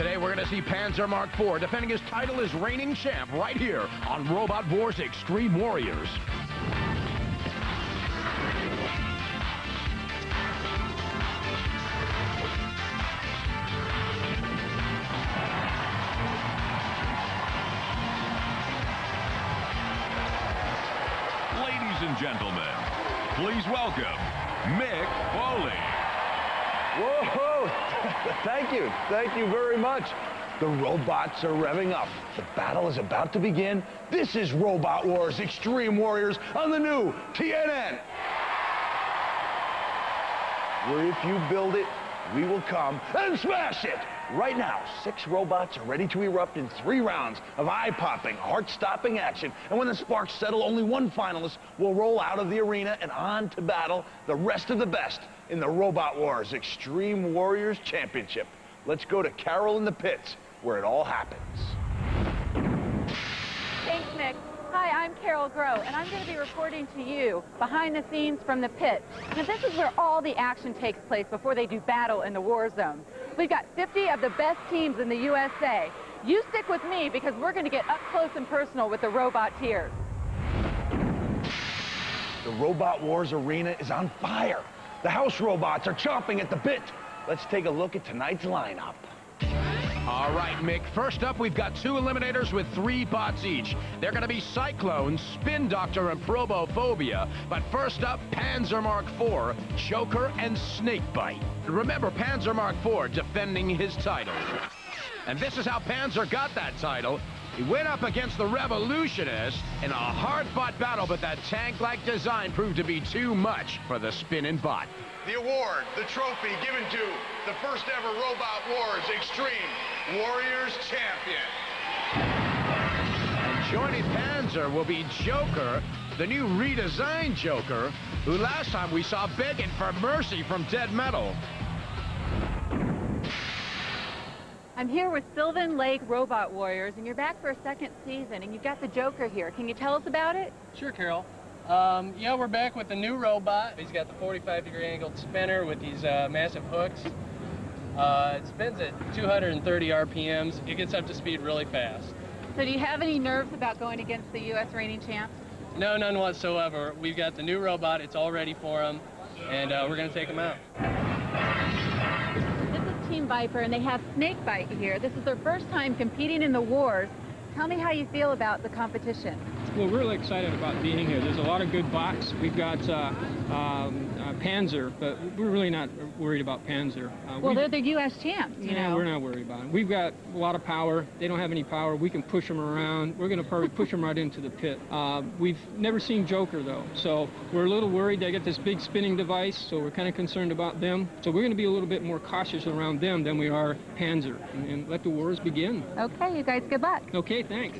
Today we're going to see Panzer Mark IV defending his title as reigning champ right here on Robot Wars Extreme Warriors. Ladies and gentlemen, please welcome Mick Foley. Whoa! Thank you. Thank you very much. The robots are revving up. The battle is about to begin. This is Robot Wars Extreme Warriors on the new TNN. Where if you build it, we will come and smash it. Right now, six robots are ready to erupt in three rounds of eye-popping, heart-stopping action. And when the sparks settle, only one finalist will roll out of the arena and on to battle the rest of the best in the Robot Wars Extreme Warriors Championship. Let's go to Carol in the pits, where it all happens. Thanks, Mick. Hi, I'm Carol Groh, and I'm going to be reporting to you behind the scenes from the pit. Now, this is where all the action takes place before they do battle in the war zone. We've got 50 of the best teams in the USA. You stick with me because we're going to get up close and personal with the robots here. The Robot Wars arena is on fire. The house robots are chomping at the bit. Let's take a look at tonight's lineup. All right, Mick. First up, we've got two eliminators with three bots each. They're going to be Cyclone, Spin Doctor, and Probophobia. But first up, Panzer Mark IV, Joker, and Snakebite. Remember, Panzer Mark IV defending his title. And this is how Panzer got that title. He went up against the Revolutionist in a hard-fought battle, but that tank-like design proved to be too much for the spinning bot. The award, the trophy given to the first ever Robot Wars Extreme Warriors Champion. And joining Panzer will be Joker, the new redesigned Joker, who last time we saw begging for mercy from Dead Metal. I'm here with Sylvan Lake Robot Warriors, and you're back for a second season, and you've got the Joker here. Can you tell us about it? Sure, Carol. Um, yeah, we're back with the new robot. He's got the 45 degree angled spinner with these uh, massive hooks. Uh, it spins at 230 RPMs. It gets up to speed really fast. So do you have any nerves about going against the U.S. reigning champs? No, none whatsoever. We've got the new robot. It's all ready for him, and uh, we're going to take him out. Viper, and they have Snakebite here. This is their first time competing in the wars. Tell me how you feel about the competition. Well, we're really excited about being here. There's a lot of good bots. We've got uh, um, uh, Panzer, but we're really not worried about Panzer. Uh, Well, we- they're the U.S. champs, you no, know. we're not worried about it. We've got a lot of power. They don't have any power. We can push them around. We're going to probably push them right into the pit. Uh, we've never seen Joker, though, so we're a little worried. They got this big spinning device, so we're kind of concerned about them. So we're going to be a little bit more cautious around them than we are Panzer, and, and let the wars begin. Okay, you guys, good luck. Okay, thanks.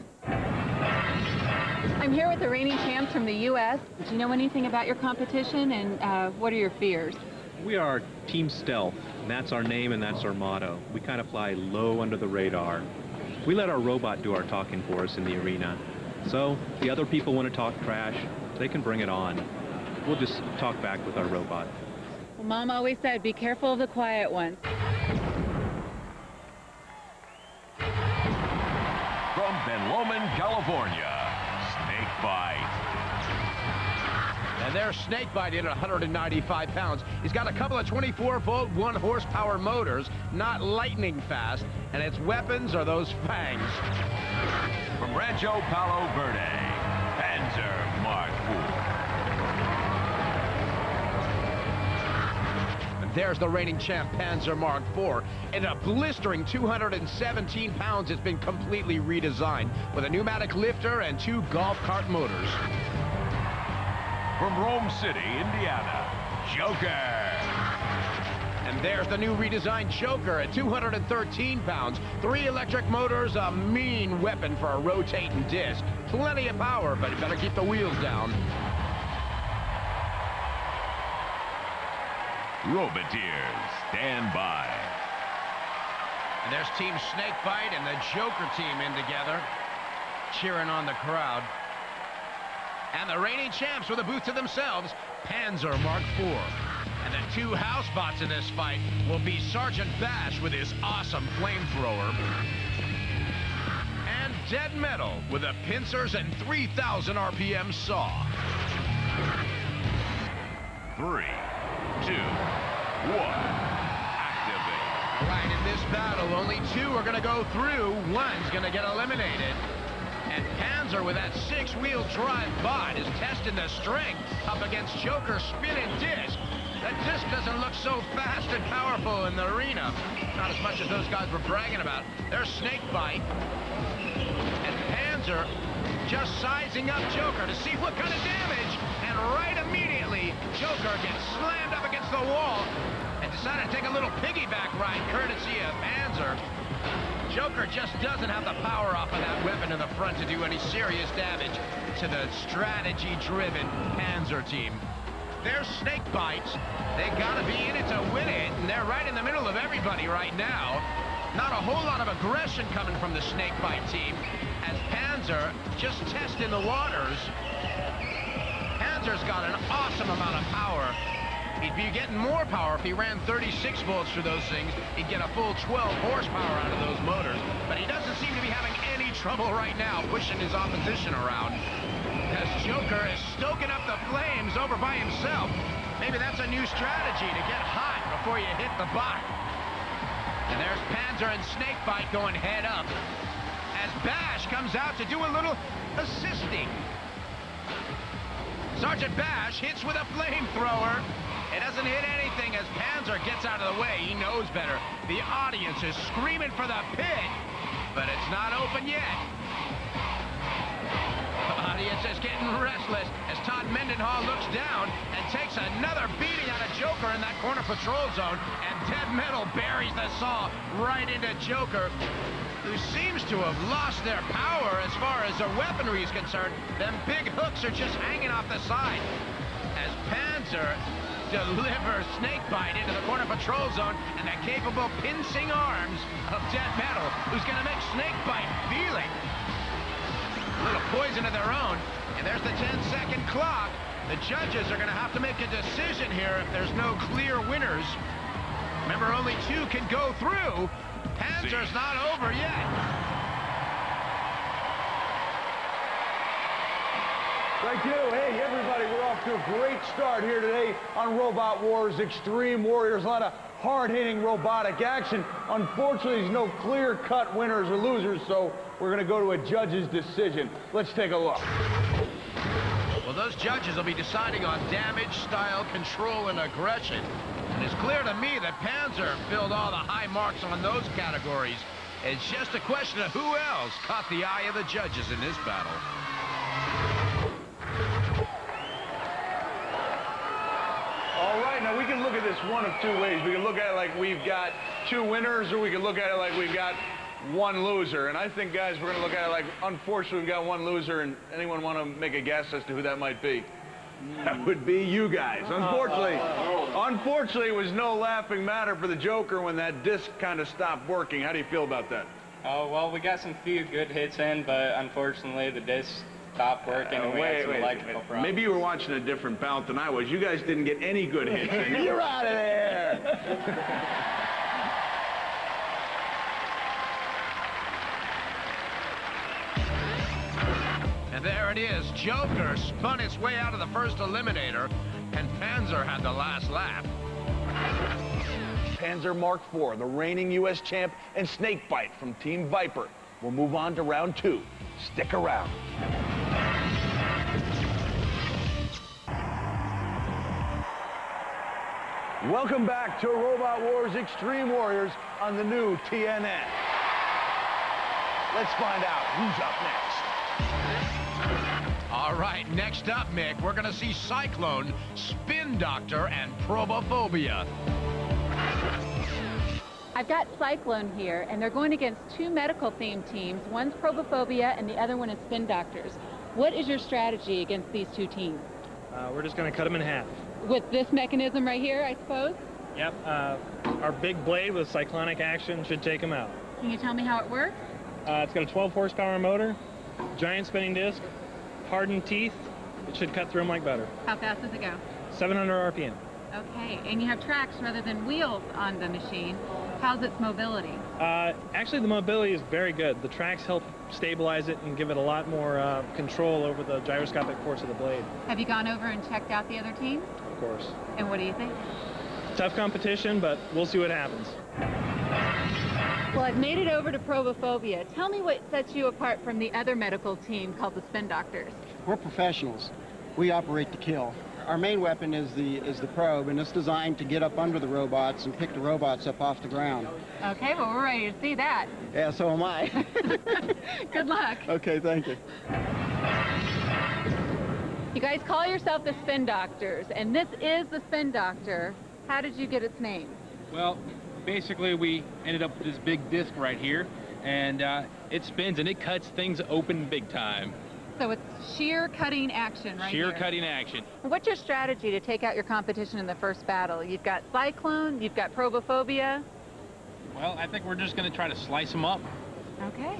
I'm here with the reigning champs from the U.S. Do you know anything about your competition, and uh, what are your fears? We are Team Stealth, and that's our name and that's our motto. We kind of fly low under the radar. We let our robot do our talking for us in the arena. So, the other people want to talk trash, they can bring it on. We'll just talk back with our robot. Well, Mom always said, be careful of the quiet ones. From Ben Lomond, California, Snakebite. And there's Snakebite in at 195 pounds. He's got a couple of 24-volt, 1 horsepower motors, not lightning fast, and its weapons are those fangs. From Rancho Palo Verde, Panzer Mark IV. There's the reigning champ, Panzer Mark IV. In a blistering 217 pounds, it's been completely redesigned with a pneumatic lifter and two golf cart motors. From Rome City, Indiana, Joker. And there's the new redesigned Joker at 213 pounds. Three electric motors, a mean weapon for a rotating disc. Plenty of power, but you better keep the wheels down. Roboteers, stand by. And there's Team Snakebite and the Joker team in together, cheering on the crowd. And the reigning champs with a booth to themselves, Panzer Mark IV. And the two house bots in this fight will be Sergeant Bash with his awesome flamethrower. And Dead Metal with a pincers and 3,000 RPM saw. Three, two, one. Activate. All right, in this battle, only two are going to go through. One's going to get eliminated. And Panzer with that six-wheel drive bot is testing the strength up against Joker's spinning disc. That disc doesn't look so fast and powerful in the arena. Not as much as those guys were bragging about. There's Snakebite. And Panzer just sizing up Joker to see what kind of damage. And right immediately, Joker gets slammed up the wall and decided to take a little piggyback ride courtesy of Panzer. Joker just doesn't have the power off of that weapon in the front to do any serious damage to the strategy-driven Panzer team. They're snake bites. They gotta be in it to win it, and they're right in the middle of everybody right now. Not a whole lot of aggression coming from the snake bite team, as Panzer just testing the waters. Panzer's got an awesome amount of power. He'd be getting more power if he ran 36 volts through those things. He'd get a full 12 horsepower out of those motors. But he doesn't seem to be having any trouble right now pushing his opposition around. As Joker is stoking up the flames over by himself. Maybe that's a new strategy to get hot before you hit the bot. And there's Panzer and Snakebite going head up. As Bash comes out to do a little assisting. Sergeant Bash hits with a flamethrower. It doesn't hit anything as Panzer gets out of the way. He knows better. The audience is screaming for the pit, but it's not open yet. The audience is getting restless as Todd Mendenhall looks down and takes another beating out of Joker in that corner patrol zone, and Dead Metal buries the saw right into Joker, who seems to have lost their power as far as their weaponry is concerned. Them big hooks are just hanging off the side. As Panzer delivers Snakebite into the corner patrol zone and the capable pincing arms of Dead Metal, who's going to make Snakebite feel it. A little poison of their own, and there's the 10-second clock. The judges are going to have to make a decision here if there's no clear winners. Remember, only two can go through. Panzer's not over yet. Thank you. Hey, everybody, we're off to a great start here today on Robot Wars Extreme Warriors. A lot of hard-hitting robotic action. Unfortunately, there's no clear-cut winners or losers, so we're going to go to a judge's decision. Let's take a look. Well, those judges will be deciding on damage, style, control, and aggression. And it's clear to me that Panzer filled all the high marks on those categories. It's just a question of who else caught the eye of the judges in this battle. Right, now we can look at this one of two ways. We can look at it like we've got two winners, or we can look at it like we've got one loser. And I think, guys, we're going to look at it like, unfortunately, we've got one loser, and anyone want to make a guess as to who that might be? That would be you guys. Unfortunately, unfortunately, it was no laughing matter for the Joker when that disc kind of stopped working. How do you feel about that? Oh, well, we got some few good hits in, but unfortunately the disc stopped working and we had some electrical problems. Maybe you were watching a different bout than I was. You guys didn't get any good hits. in. You're out of there. And there it is. Joker spun its way out of the first eliminator, and Panzer had the last laugh. Panzer Mark IV, the reigning U.S. champ, and Snakebite from Team Viper. We'll move on to round two. Stick around. Welcome back to Robot Wars Extreme Warriors on the new TNN. Let's find out who's up next. All right, next up, Mick, we're going to see Cyclone, Spin Doctor, and Probophobia. I've got Cyclone here, and they're going against two medical-themed teams. One's Probophobia, and the other one is Spin Doctors. What is your strategy against these two teams? Uh, we're just going to cut them in half. With this mechanism right here, I suppose? Yep. Uh, our big blade with cyclonic action should take them out. Can you tell me how it works? Uh, it's got a 12 horsepower motor, giant spinning disc, hardened teeth. It should cut through them like butter. How fast does it go? 700 RPM. Okay, and you have tracks rather than wheels on the machine. How's its mobility? Uh, actually, the mobility is very good. The tracks help stabilize it and give it a lot more uh, control over the gyroscopic force of the blade. Have you gone over and checked out the other team? Of course. And what do you think? Tough competition, but we'll see what happens. Well, I've made it over to Probophobia. Tell me what sets you apart from the other medical team called the Spin Doctors. We're professionals. We operate to kill. Our main weapon is the is the probe, and it's designed to get up under the robots and pick the robots up off the ground. Okay, well, we're ready to see that. Yeah, so am I. Good luck. okay, thank you. You guys call yourself the Spin Doctors, and this is the Spin Doctor. How did you get its name? Well, basically we ended up with this big disc right here, and uh, it spins and it cuts things open big time. So it's sheer cutting action right Sheer here. cutting action. What's your strategy to take out your competition in the first battle? You've got Cyclone, you've got Probophobia. Well, I think we're just going to try to slice them up. Okay.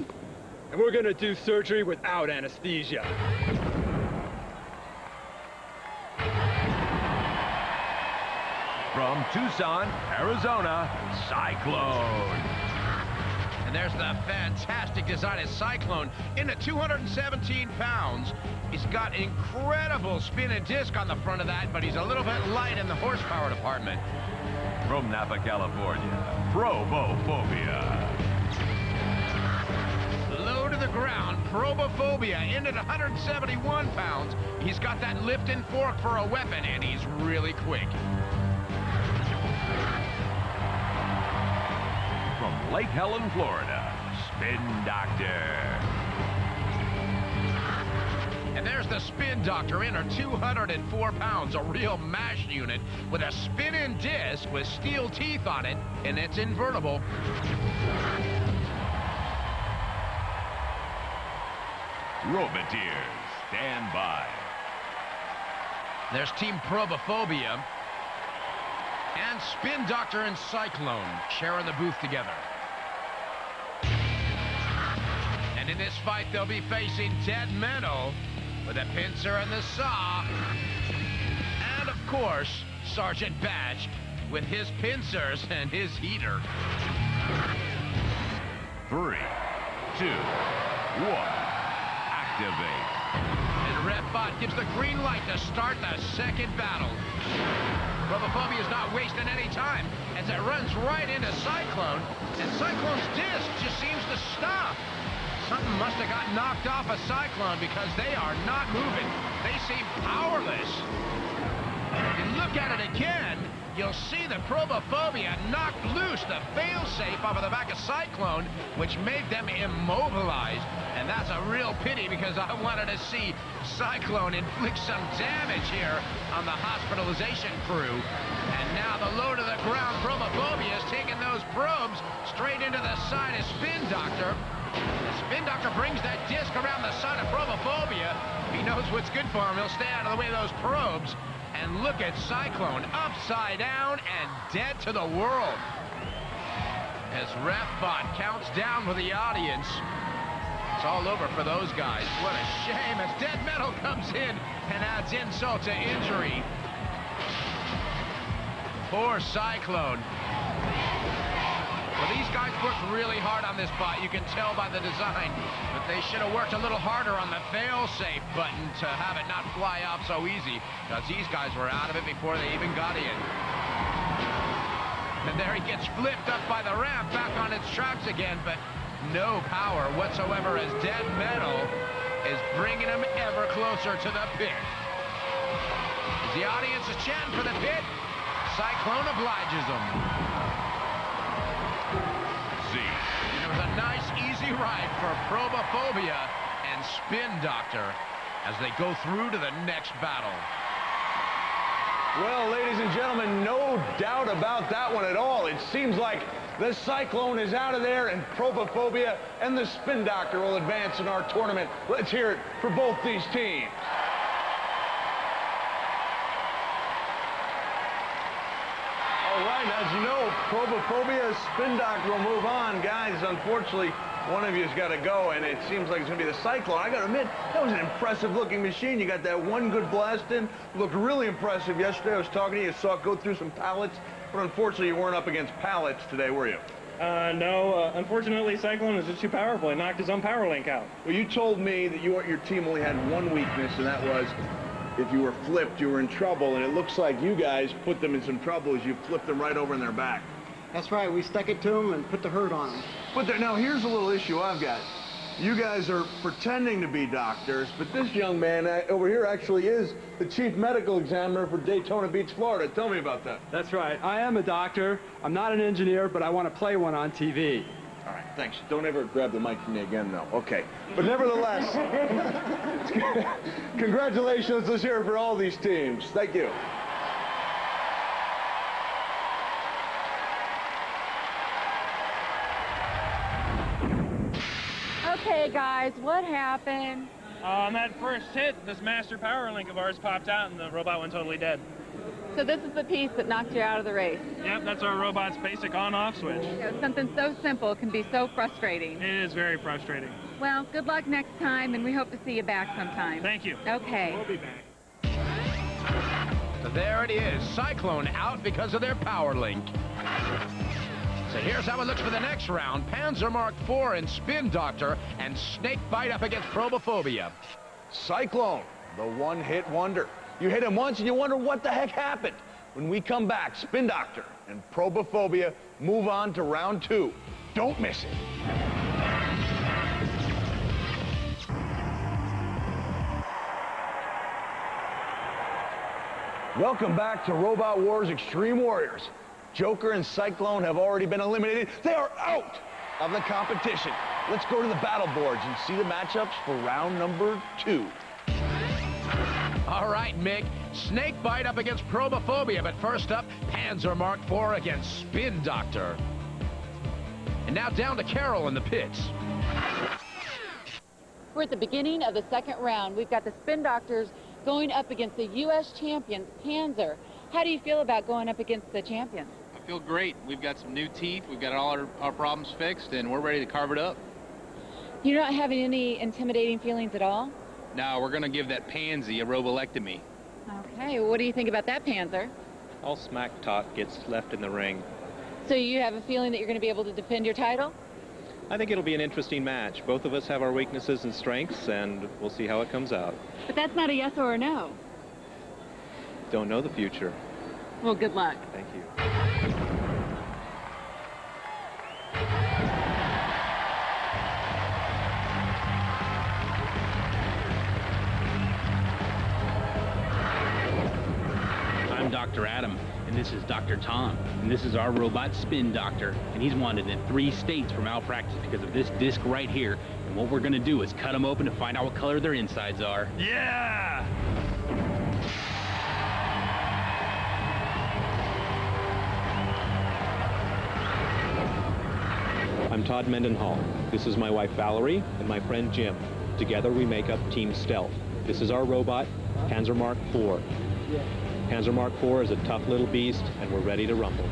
And we're gonna do surgery without anesthesia. From Tucson, Arizona, Cyclone. And there's the fantastic design of Cyclone in at 217 pounds. He's got incredible spin and disc on the front of that, but he's a little bit light in the horsepower department. From Napa, California, Probophobia. Low to the ground, Probophobia in at 171 pounds. He's got that lift and fork for a weapon, and he's really quick. Lake Helen, Florida, Spin Doctor. And there's the Spin Doctor in her 204 pounds, a real mash unit with a spinning disc with steel teeth on it, and it's invertible. Roboteers, stand by. There's Team Probophobia and Spin Doctor and Cyclone sharing the booth together. In this fight, they'll be facing Dead Metal with a pincer and the saw. And of course, Sergeant Bash with his pincers and his heater. Three, two, one, activate. And RefBot gives the green light to start the second battle. Probophobia is not wasting any time as it runs right into Cyclone, and Cyclone's disc just seems to stop. Something must have got knocked off a Cyclone because they are not moving. They seem powerless. If you look at it again, you'll see the Probophobia knocked loose the failsafe off of the back of Cyclone, which made them immobilized. And that's a real pity because I wanted to see Cyclone inflict some damage here on the hospitalization crew. And now the low to the ground Probophobia is taking those probes straight into the side of Spin Doctor. The Spin Doctor brings that disc around the side of Probophobia. He knows what's good for him. He'll stay out of the way of those probes. And look at Cyclone upside down and dead to the world. As RefBot counts down for the audience. It's all over for those guys. What a shame as Dead Metal comes in and adds insult to injury. Poor Cyclone. Well, these guys worked really hard on this bot. You can tell by the design. But they should have worked a little harder on the fail-safe button to have it not fly off so easy. Because these guys were out of it before they even got in. And there he gets flipped up by the ramp back on its tracks again. But no power whatsoever as Dead Metal is bringing him ever closer to the pit. As the audience is chanting for the pit, Cyclone obliges them. Ride for Probophobia and Spin Doctor as they go through to the next battle. Well, ladies and gentlemen, no doubt about that one at all. It seems like the Cyclone is out of there and Probophobia and the Spin Doctor will advance in our tournament. Let's hear it for both these teams. All right, as you know, Probophobia, Spin Doctor will move on. Guys, unfortunately, One of you's got to go, and it seems like it's going to be the Cyclone. I got to admit, that was an impressive-looking machine. You got that one good blast in. Looked really impressive yesterday. I was talking to you. saw it go through some pallets, but unfortunately, you weren't up against pallets today, were you? Uh, no, uh, unfortunately, Cyclone is just too powerful. He knocked his own power link out. Well, you told me that you, your team only had one weakness, and that was if you were flipped, you were in trouble, and it looks like you guys put them in some trouble as you flipped them right over in their back. That's right. We stuck it to them and put the hurt on them. But there, now here's a little issue I've got. You guys are pretending to be doctors, but this young man uh, over here actually is the chief medical examiner for Daytona Beach, Florida. Tell me about that. That's right. I am a doctor. I'm not an engineer, but I want to play one on TV. All right, thanks. Don't ever grab the mic from me again, though. Okay. But nevertheless, congratulations. Hear it for all these teams. Thank you. Okay, guys, what happened? Uh, on that first hit, this master power link of ours popped out and the robot went totally dead. So this is the piece that knocked you out of the race. Yep, that's our robot's basic on-off switch. You know, something so simple can be so frustrating. It is very frustrating. Well, good luck next time, and we hope to see you back sometime. Thank you. Okay. We'll be back. So there it is. Cyclone out because of their power link. So here's how it looks for the next round. Panzer Mark IV and Spin Doctor and Snake Bite up against Probophobia. Cyclone, the one-hit wonder. You hit him once and you wonder what the heck happened. When we come back, Spin Doctor and Probophobia move on to round two. Don't miss it. Welcome back to Robot Wars Extreme Warriors. Joker and Cyclone have already been eliminated. They are out of the competition. Let's go to the battle boards and see the matchups for round number two. All right, Mick. Snake Bite up against Probophobia, but first up, Panzer Mark IV against Spin Doctor. And now down to Carol in the pits. We're at the beginning of the second round. We've got the Spin Doctors going up against the U.S. champions, Panzer. How do you feel about going up against the champions? I feel great. We've got some new teeth. We've got all our, our problems fixed, and we're ready to carve it up. You're not having any intimidating feelings at all? No, we're going to give that pansy a robolectomy. Okay, well, what do you think about that, Panzer? All smack talk gets left in the ring. So you have a feeling that you're going to be able to defend your title? I think it'll be an interesting match. Both of us have our weaknesses and strengths, and we'll see how it comes out. But that's not a yes or a no. Don't know the future. Well, good luck. Thank you. Dr. Tom, and this is our robot spin doctor, and he's wanted in three states for malpractice because of this disc right here. And what we're gonna do is cut them open to find out what color their insides are. Yeah! I'm Todd Mendenhall. This is my wife Valerie and my friend Jim. Together we make up Team Stealth. This is our robot, Panzer Mark IV. Panzer Mark IV is a tough little beast, and we're ready to rumble.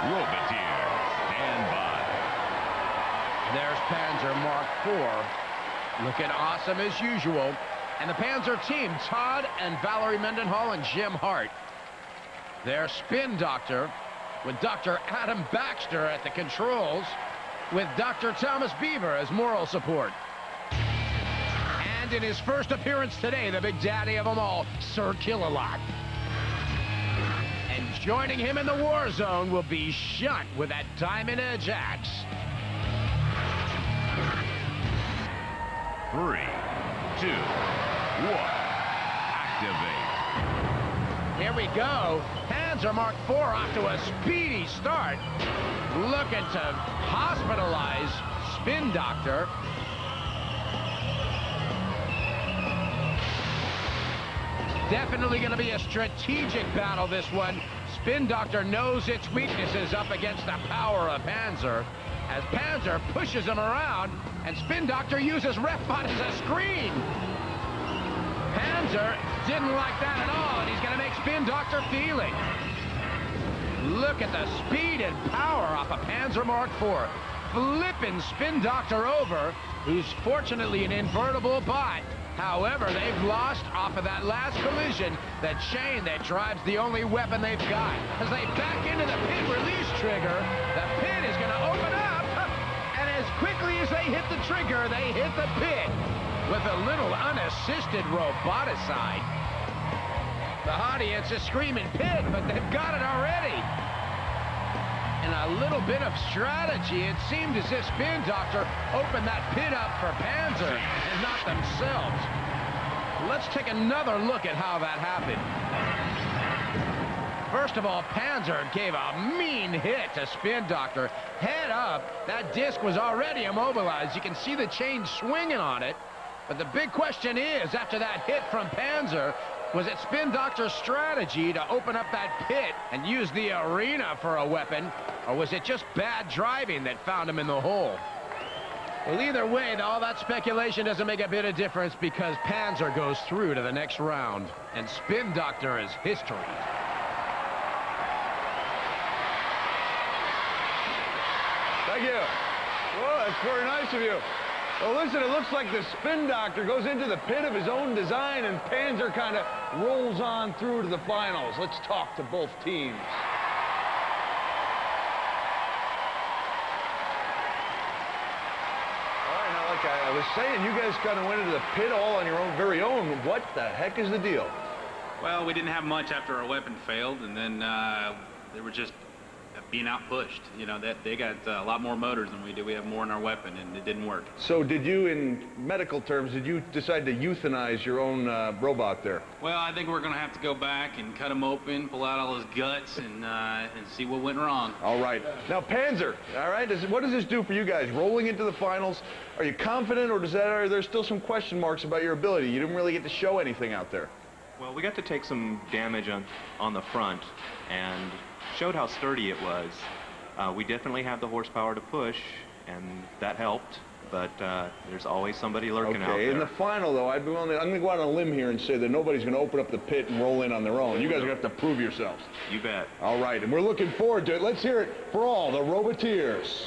Roboteer, stand by. There's Panzer Mark IV, looking awesome as usual. And the Panzer team, Todd and Valerie Mendenhall and Jim Hart. Their spin doctor with Dr. Adam Baxter at the controls with Dr. Thomas Beaver as moral support. And in his first appearance today, the big daddy of them all, Sir Kill-A-Lot. And joining him in the war zone will be Shunt with that Diamond Edge axe. Three, two, one. Activate. Here we go. Panzer Mark IV off to a speedy start. Looking to hospitalize Spin Doctor. Definitely going to be a strategic battle, this one. Spin Doctor knows its weaknesses up against the power of Panzer. As Panzer pushes him around, and Spin Doctor uses RefBot as a screen. Panzer didn't like that at all, and he's going to make Spin Doctor feel it. look at the speed and power off a Panzer Mark IV. Flipping Spin Doctor over, who's fortunately an invertible bot. However, they've lost off of that last collision the chain that drives the only weapon they've got. As they back into the pin release trigger, the pin is going to open up. And as quickly as they hit the trigger, they hit the pin with a little unassisted roboticide. The audience is screaming pit, but they've got it already. And a little bit of strategy, it seemed as if Spin Doctor opened that pit up for Panzer and not themselves. Let's take another look at how that happened. First of all, Panzer gave a mean hit to Spin Doctor. Head up, that disc was already immobilized. You can see the chain swinging on it. But the big question is, after that hit from Panzer, was it Spin Doctor's strategy to open up that pit and use the arena for a weapon, or was it just bad driving that found him in the hole? Well, either way, all that speculation doesn't make a bit of difference because Panzer goes through to the next round, and Spin Doctor is history. Thank you. Well, that's very nice of you. Well, listen, it looks like the spin doctor goes into the pit of his own design and Panzer kind of rolls on through to the finals. Let's talk to both teams. All right, now, like I, I was saying, you guys kind of went into the pit all on your own, very own. What the heck is the deal? Well, we didn't have much after our weapon failed, and then uh, they were just being outpushed. You know, that they got uh, a lot more motors than we do. We have more in our weapon, and it didn't work. So did you, in medical terms, did you decide to euthanize your own uh, robot there? Well, I think we're going to have to go back and cut him open, pull out all his guts, and uh, and see what went wrong. All right. Now, Panzer, all right, does, what does this do for you guys? Rolling into the finals, are you confident, or does that, are there still some question marks about your ability? You didn't really get to show anything out there. Well, we got to take some damage on, on the front and showed how sturdy it was. Uh, we definitely have the horsepower to push, and that helped. But uh, there's always somebody lurking okay, out there. Okay, in the final, though, I'd be willing to, I'm going to go out on a limb here and say that nobody's going to open up the pit and roll in on their own. You guys are going to have to prove yourselves. You bet. All right, and we're looking forward to it. Let's hear it for all the Roboteers.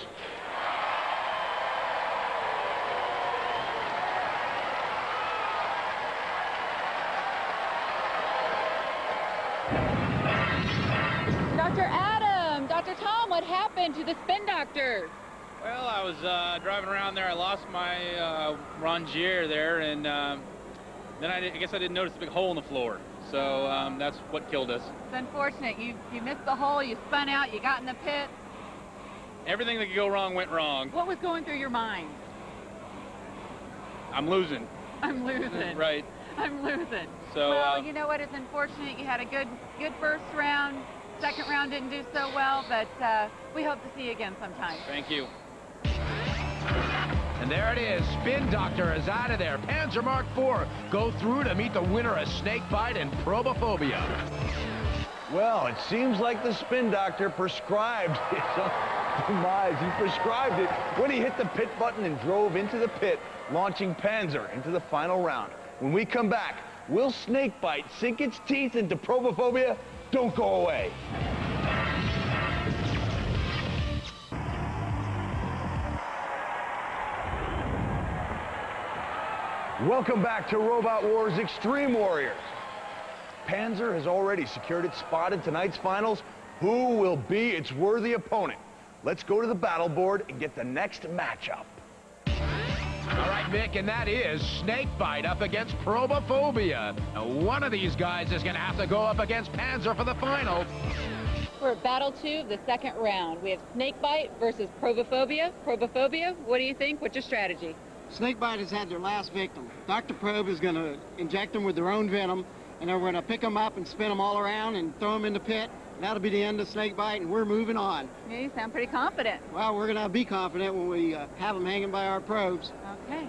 Happened to the spin doctor? Well, I was uh, driving around there. I lost my uh, Rongier there, and uh, then I, did, I, guess I didn't notice a big hole in the floor. So um, that's what killed us. It's unfortunate. You you missed the hole. You spun out. You got in the pit. Everything that could go wrong went wrong. What was going through your mind? I'm losing. I'm losing. right. I'm losing. So, well, uh, you know what? It's unfortunate. You had a good good first round. Second round didn't do so well, but uh, we hope to see you again sometime. Thank you. And there it is. Spin Doctor is out of there. Panzer Mark IV go through to meet the winner of Snakebite and Probophobia. Well, it seems like the spin doctor prescribed his own demise. He prescribed it when he hit the pit button and drove into the pit, launching Panzer into the final round. When we come back, will Snakebite sink its teeth into Probophobia? Don't go away. Welcome back to Robot Wars Extreme Warriors. Panzer has already secured its spot in tonight's finals. Who will be its worthy opponent? Let's go to the battle board and get the next matchup. All right, Mick, and that is Snakebite up against Probophobia. Now, one of these guys is going to have to go up against Panzer for the final. We're at battle two of the second round. We have Snakebite versus Probophobia. Probophobia, what do you think? What's your strategy? Snakebite has had their last victim. Dr. Probe is going to inject them with their own venom, and then we're going to pick them up and spin them all around and throw them in the pit. That'll be the end of Snakebite, and we're moving on. Yeah, you sound pretty confident. Well, we're going to be confident when we uh, have them hanging by our probes. Okay.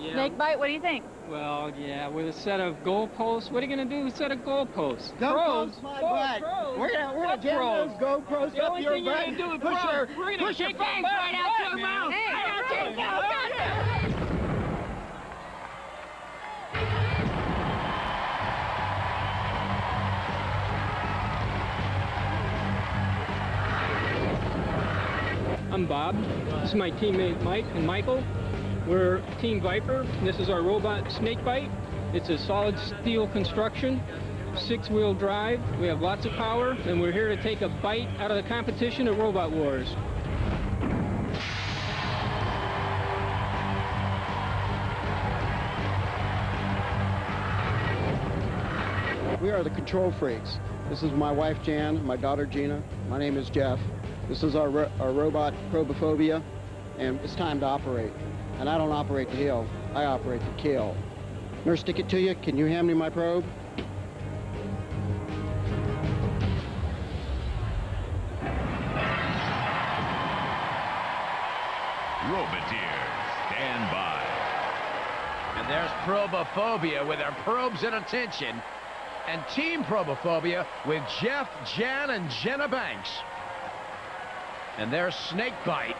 Yeah. Snakebite, what do you think? Well, yeah, with a set of goalposts. What are you going to do with a set of goalposts? Pros, Pros? my What butt. pros? We're gonna we're What gonna jam those GoPros The up only thing you're gonna do with push pros, your we're gonna push your kick your fangs butt, right out butt, your man. mouth. Hey, I got hey, you. I'm Bob. This is my teammate Mike and Michael. We're Team Viper. This is our robot snake bite. It's a solid steel construction, six-wheel drive. We have lots of power, and we're here to take a bite out of the competition at Robot Wars. We are the control freaks. This is my wife Jan, my daughter Gina. My name is Jeff. This is our, ro our robot Probophobia, and it's time to operate. And I don't operate to heal, I operate to kill. Nurse, stick it to you. Can you hand me my probe? Roboteers, stand by. And there's Probophobia with their probes in attention. And Team Probophobia with Jeff, Jan, and Jenna Banks. And there's Snakebite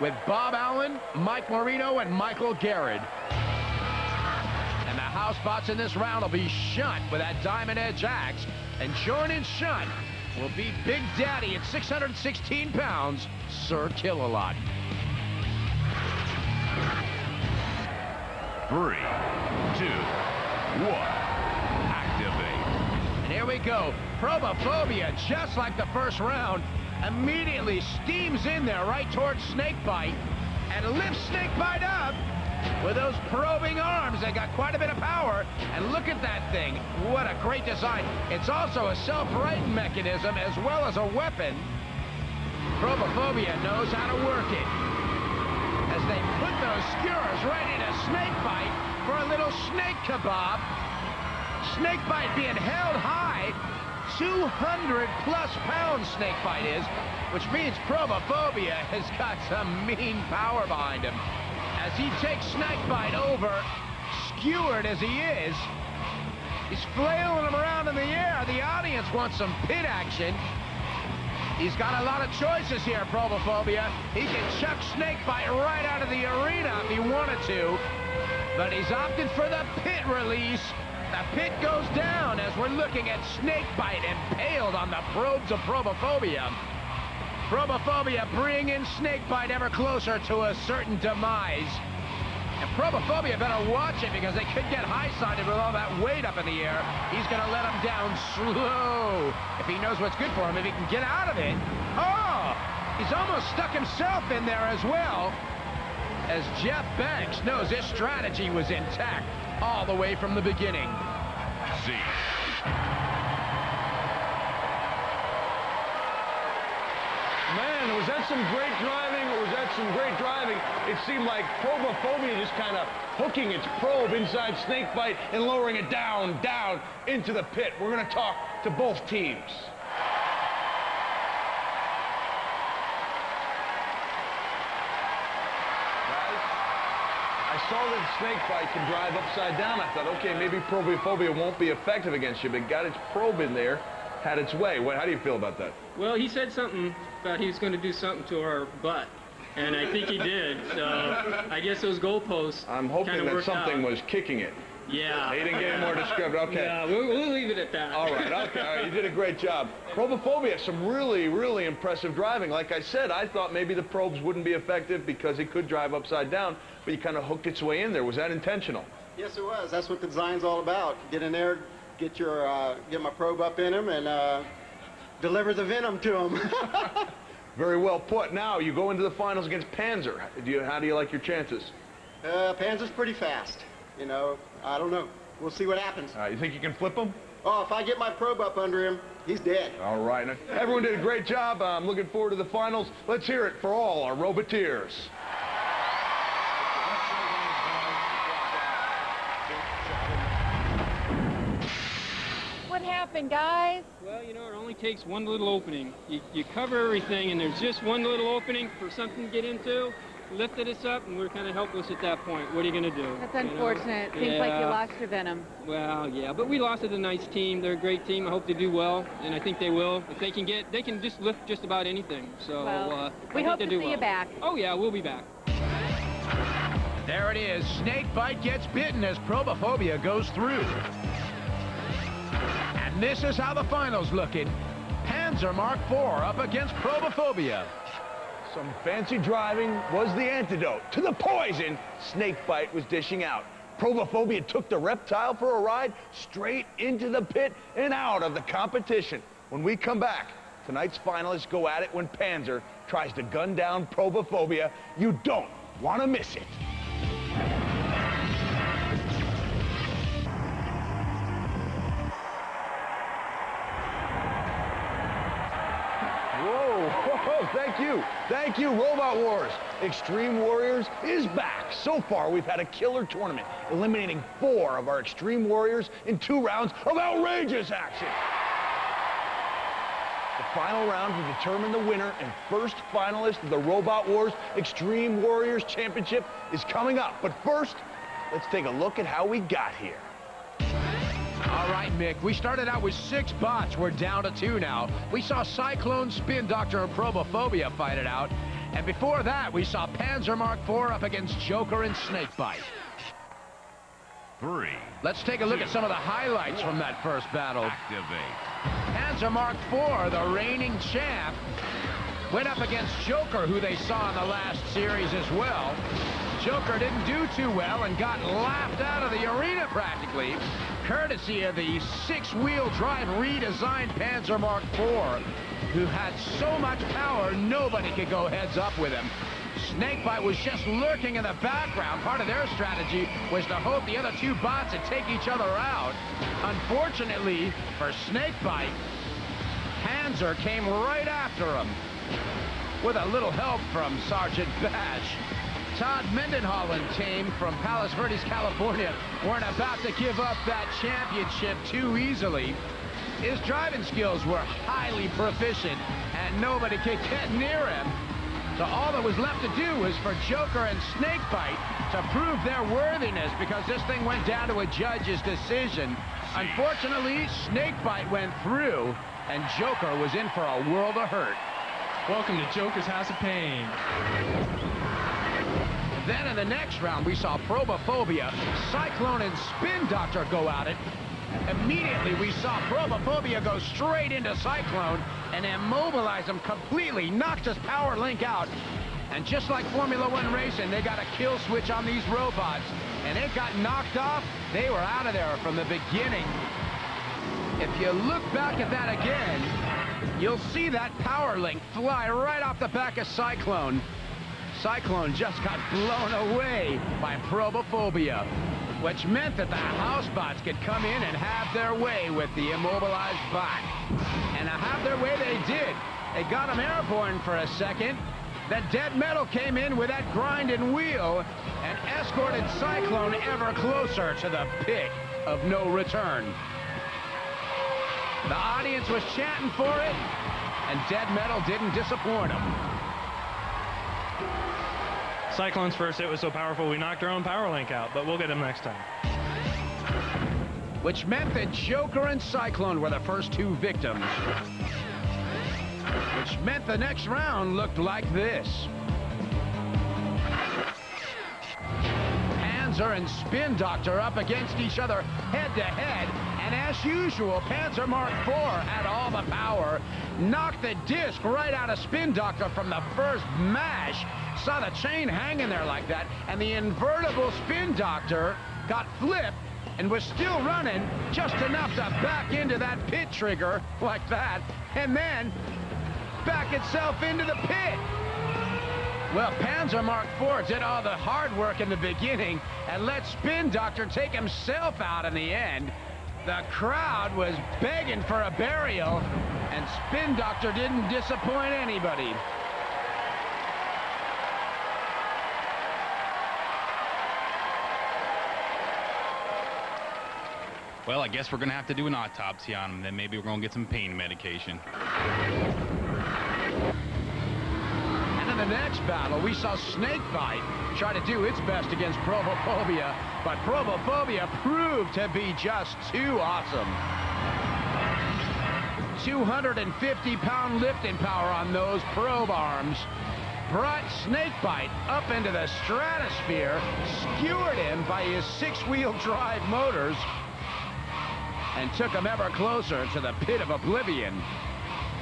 with Bob Allen, Mike Marino, and Michael Garrett. And the house bots in this round will be Shunt with that Diamond Edge axe. And joining Shunt will be Big Daddy at 616 pounds, Sir Kill-A-Lot. Three, two, one, activate. And here we go. Probophobia, just like the first round, immediately steams in there right towards Snakebite and lifts Snakebite up with those probing arms that got quite a bit of power. And look at that thing. What a great design. It's also a self-righting mechanism as well as a weapon. Probophobia knows how to work it. As they put those skewers right into Snakebite for a little snake kebab. Snakebite being held high 200 plus pounds Snakebite is, which means Probophobia has got some mean power behind him. As he takes Snakebite over, skewered as he is, he's flailing him around in the air. The audience wants some pit action. He's got a lot of choices here, Probophobia. He can chuck Snakebite right out of the arena if he wanted to, but he's opted for the pit release. The pit goes down as we're looking at Snakebite impaled on the probes of Probophobia. Probophobia bringing Snakebite ever closer to a certain demise. And Probophobia better watch it because they could get high-sided with all that weight up in the air. He's going to let him down slow. If he knows what's good for him, if he can get out of it. Oh! He's almost stuck himself in there as well. As Jeff Banks knows his strategy was intact all the way from the beginning. See. Man, was that some great driving or was that some great driving? It seemed like Probophobia just kind of hooking its probe inside Snakebite and lowering it down, down into the pit. We're going to talk to both teams. I saw that Snakebite can drive upside down. I thought, okay, maybe Probophobia won't be effective against you, but got its probe in there, had its way. What, how do you feel about that? Well, he said something about he was going to do something to our butt. And I think he did. So I guess those goalposts. I'm hoping that something out. was kicking it. Yeah. He didn't get any more descriptive. Okay. Yeah, we'll, we'll leave it at that. All right, okay, all right, you did a great job. Probophobia, some really, really impressive driving. Like I said, I thought maybe the probes wouldn't be effective because it could drive upside down, but you kind of hooked its way in there. Was that intentional? Yes, it was. That's what the design's all about. Get in there, get your, uh, get my probe up in him, and uh, deliver the venom to him. Very well put. Now, you go into the finals against Panzer. Do you, how do you like your chances? uh, Panzer's pretty fast. You know, I don't know. We'll see what happens. Uh, you think you can flip him? Oh, if I get my probe up under him, he's dead. All right. Now, everyone did a great job. I'm looking forward to the finals. Let's hear it for all our Roboteers. What happened, guys? Well, you know, it only takes one little opening. You, you cover everything, and there's just one little opening for something to get into. Lifted us up, and we're kind of helpless at that point. What are you going to do? That's you know? unfortunate. Seems like you lost your venom. Well, yeah, but we lost to a nice team. They're a great team. I hope they do well, and I think they will. If they can get, they can just lift just about anything. So Well, uh, we think hope they to do see you well. back. Oh yeah, we'll be back. There it is. Snake bite gets bitten as Probophobia goes through. And this is how the finals looking. Panzer Mark IV up against Probophobia. Some fancy driving was the antidote to the poison Snakebite was dishing out. Probophobia took the reptile for a ride straight into the pit and out of the competition. When we come back, tonight's finalists go at it when Panzer tries to gun down Probophobia. You don't want to miss it. Thank you. Thank you, Robot Wars. Extreme Warriors is back. So far, we've had a killer tournament, eliminating four of our Extreme Warriors in two rounds of outrageous action. The final round will determine the winner and first finalist of the Robot Wars Extreme Warriors Championship is coming up. But first, let's take a look at how we got here. All right, Mick, we started out with six bots. We're down to two now. We saw Cyclone, Spin Doctor, and Probophobia fight it out. And before that, we saw Panzer Mark IV up against Joker and Snakebite. Three. Let's take a look at some of the highlights from that first battle. Activate. Panzer Mark IV, the reigning champ, went up against Joker, who they saw in the last series as well. Joker didn't do too well and got laughed out of the arena practically, courtesy of the six-wheel drive redesigned Panzer Mark IV, who had so much power nobody could go heads up with him. Snakebite was just lurking in the background. Part of their strategy was to hope the other two bots would take each other out. Unfortunately for Snakebite, Panzer came right after him with a little help from Sergeant Bash. Todd Mendenholland team from Palos Verdes, California weren't about to give up that championship too easily. His driving skills were highly proficient and nobody could get near him. So all that was left to do was for Joker and Snakebite to prove their worthiness because this thing went down to a judge's decision. Unfortunately, Snakebite went through and Joker was in for a world of hurt. Welcome to Joker's House of Pain. Then in the next round, we saw Probophobia, Cyclone, and Spin Doctor go at it. Immediately, we saw Probophobia go straight into Cyclone and immobilize him completely, knocked his power link out. And just like Formula One racing, they got a kill switch on these robots. And it got knocked off, they were out of there from the beginning. If you look back at that again, you'll see that power link fly right off the back of Cyclone. Cyclone just got blown away by Probophobia, which meant that the housebots could come in and have their way with the immobilized bot. And to have their way they did. They got him airborne for a second. The dead metal came in with that grinding wheel and escorted Cyclone ever closer to the pit of no return. The audience was chanting for it, and Dead Metal didn't disappoint them. Cyclone's first hit was so powerful we knocked our own power link out, but we'll get him next time. Which meant that Joker and Cyclone were the first two victims. Which meant the next round looked like this. Panzer and Spin Doctor up against each other head to head. And as usual, Panzer Mark IV had all the power, knocked the disc right out of Spin Doctor from the first mash, saw the chain hanging there like that, and the invertible Spin Doctor got flipped and was still running just enough to back into that pit trigger like that, and then back itself into the pit. Well, Panzer Mark IV did all the hard work in the beginning and let Spin Doctor take himself out in the end. The crowd was begging for a burial, and Spin Doctor didn't disappoint anybody. Well, I guess we're going to have to do an autopsy on him. Then maybe we're going to get some pain medication. And in the next battle, we saw Snakebite try to do its best against Probophobia, but Probophobia proved to be just too awesome. 250-pound lifting power on those probe arms brought Snakebite up into the stratosphere, skewered him by his six-wheel drive motors, and took him ever closer to the pit of oblivion.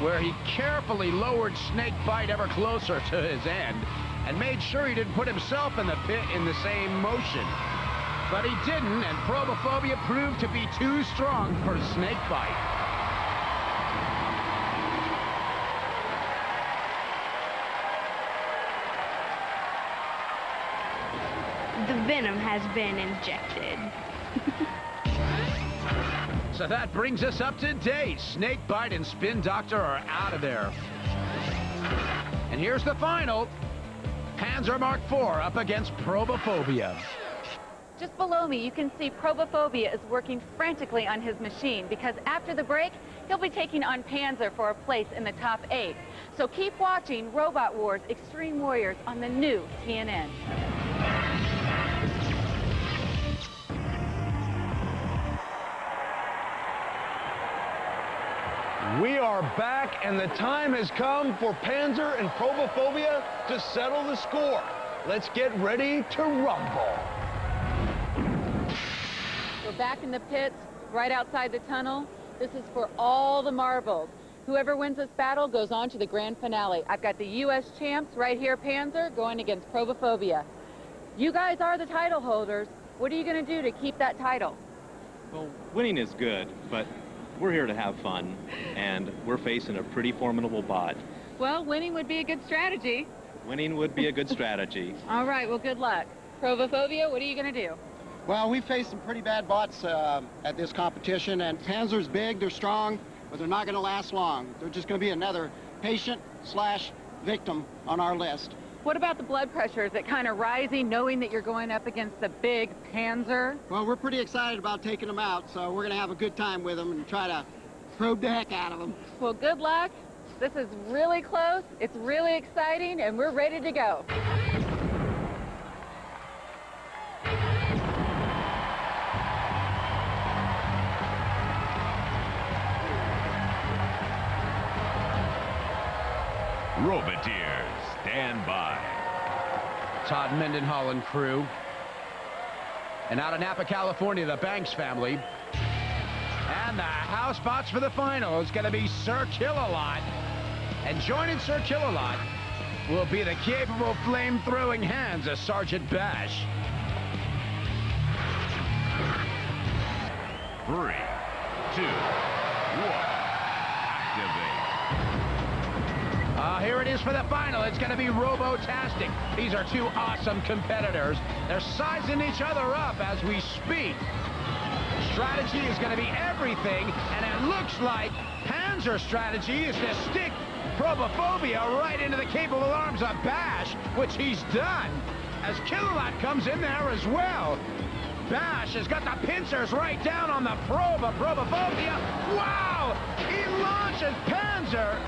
where he carefully lowered Snakebite ever closer to his end and made sure he didn't put himself in the pit in the same motion. But he didn't, and Probophobia proved to be too strong for Snakebite. The venom has been injected. So that brings us up to date. Snakebite and Spin Doctor are out of there. And here's the final. Panzer Mark IV up against Probophobia. Just below me, you can see Probophobia is working frantically on his machine because after the break, he'll be taking on Panzer for a place in the top eight. So keep watching Robot Wars Extreme Warriors on the new TNN. We are back, and the time has come for Panzer and Probophobia to settle the score. Let's get ready to rumble. We're back in the pits, right outside the tunnel. This is for all the marbles. Whoever wins this battle goes on to the grand finale. I've got the U.S. champs right here, Panzer, going against Probophobia. You guys are the title holders. What are you going to do to keep that title? Well, winning is good, but we're here to have fun, and we're facing a pretty formidable bot. Well, winning would be a good strategy. Winning would be a good strategy. All right, well, good luck. Probophobia, what are you going to do? Well, we faced some pretty bad bots uh, at this competition, and Panzer's big, they're strong, but they're not going to last long. They're just going to be another patient slash victim on our list. What about the blood pressure? Is it kind of rising knowing that you're going up against the big Panzer? Well, we're pretty excited about taking them out, so we're going to have a good time with them and try to probe the heck out of them. Well, good luck. This is really close. It's really exciting, and we're ready to go. Stand by. Todd Mendenhall and crew. And out of Napa, California, the Banks family. And the house bots for the final is going to be Sir Kill-A-Lot. And joining Sir Kill-A-Lot will be the capable flame-throwing hands of Sergeant Bash. Three, two, one, here it is for the final. It's going to be Robotastic. These are two awesome competitors. They're sizing each other up as we speak. Strategy is going to be everything, and it looks like Panzer's strategy is to stick Probophobia right into the capable arms of Bash, which he's done, as Kill-A-Lot comes in there as well. Bash has got the pincers right down on the probe of Probophobia. Wow! He launches Panzer.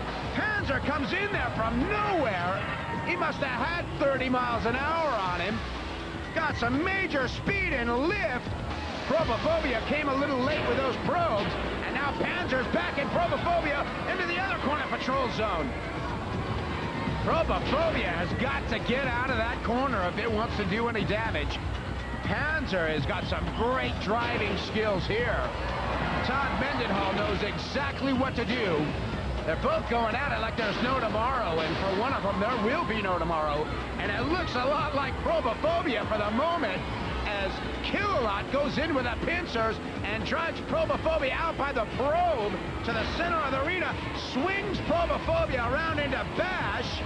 Comes in there from nowhere. He must have had 30 miles an hour on him. Got some major speed and lift. Probophobia came a little late with those probes, and now Panzer's back in Probophobia into the other corner patrol zone. Probophobia has got to get out of that corner if it wants to do any damage. Panzer has got some great driving skills here. Todd Mendenhall knows exactly what to do. They're both going at it like there's no tomorrow, and for one of them, there will be no tomorrow. And it looks a lot like Probophobia for the moment, as Kill-A-Lot goes in with the pincers and drives Probophobia out by the probe to the center of the arena, swings Probophobia around into Bash,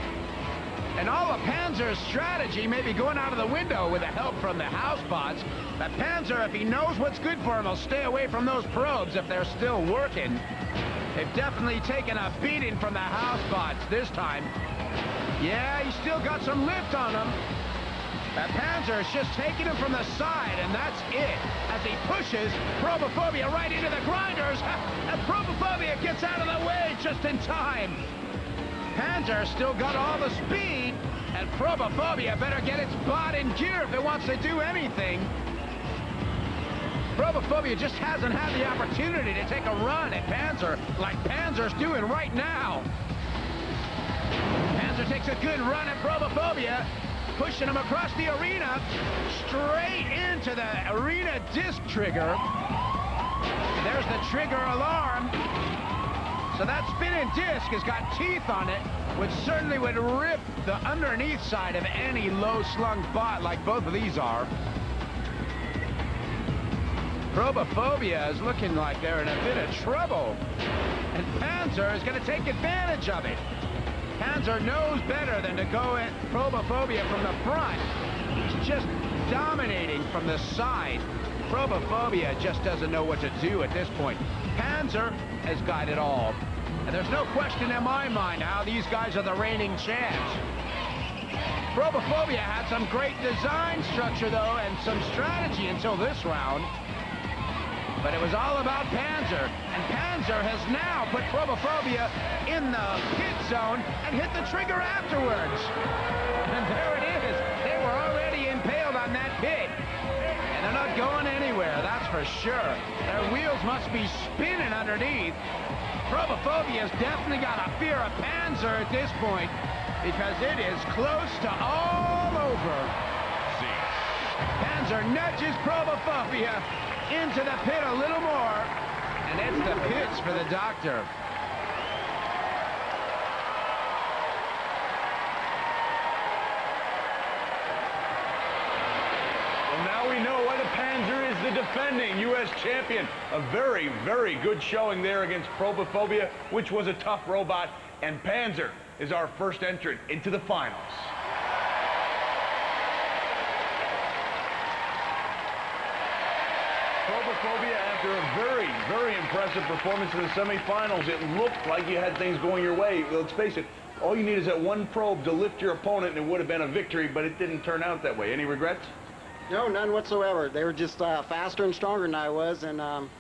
and all of Panzer's strategy may be going out of the window with the help from the house bots. But Panzer, if he knows what's good for him, will stay away from those probes if they're still working. They've definitely taken a beating from the house bots this time. Yeah, he's still got some lift on him. But Panzer is just taking him from the side, and that's it. As he pushes Probophobia right into the grinders, and Probophobia gets out of the way just in time. Panzer still got all the speed, and Probophobia better get its bot in gear if it wants to do anything. Probophobia just hasn't had the opportunity to take a run at Panzer like Panzer's doing right now. Panzer takes a good run at Probophobia, pushing him across the arena, straight into the arena disc trigger. There's the trigger alarm. So So that spinning disc has got teeth on it, which certainly would rip the underneath side of any low-slung bot like both of these are. Probophobia is looking like they're in a bit of trouble. And Panzer is going to take advantage of it. Panzer knows better than to go at Probophobia from the front. He's just dominating from the side. Probophobia just doesn't know what to do at this point. Panzer has got it all. And there's no question in my mind how these guys are the reigning champs. Probophobia had some great design structure, though, and some strategy until this round. But it was all about Panzer, and Panzer has now put Probophobia in the pit zone and hit the trigger afterwards. And there it is. They were already impaled on that pit. And they're not going anywhere, that's for sure. Their wheels must be spinning underneath. Probophobia's definitely got a fear of Panzer at this point because it is close to all over. Panzer nudges Probophobia into the pit a little more, and it's the pits for the doctor. Well, now we know why Panzer is the defending U.S. champion. A very, very good showing there against Probophobia, which was a tough robot. And Panzer is our first entrant into the finals. Probophobia, after a very, very impressive performance in the semifinals, it looked like you had things going your way. Let's face it, all you need is that one probe to lift your opponent, and it would have been a victory, but it didn't turn out that way. Any regrets? No, none whatsoever. They were just uh, faster and stronger than I was, and um,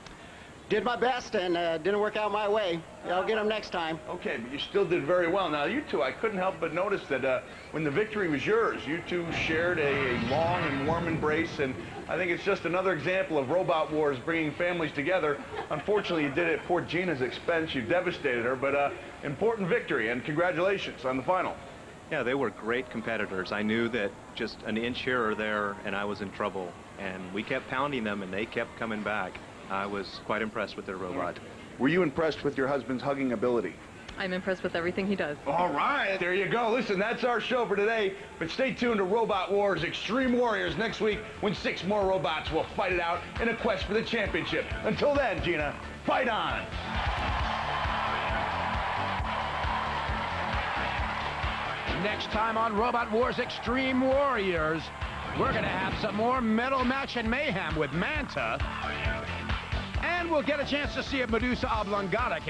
did my best, and uh, didn't work out my way. I'll get them next time. Okay, but you still did very well. Now, you two, I couldn't help but notice that uh, when the victory was yours, you two shared a, a long and warm embrace, and I think it's just another example of Robot Wars bringing families together. Unfortunately, you did it at poor Gina's expense. You devastated her, but uh, important victory, and congratulations on the final. Yeah, they were great competitors. I knew that just an inch here or there, and I was in trouble. And we kept pounding them, and they kept coming back. I was quite impressed with their robot. Were you impressed with your husband's hugging ability? I'm impressed with everything he does. All right, there you go. Listen, that's our show for today. But stay tuned to Robot Wars Extreme Warriors next week when six more robots will fight it out in a quest for the championship. Until then, Gina, fight on. Next time on Robot Wars Extreme Warriors, we're going to have some more metal match and mayhem with Manta. And we'll get a chance to see if Medusa Oblongata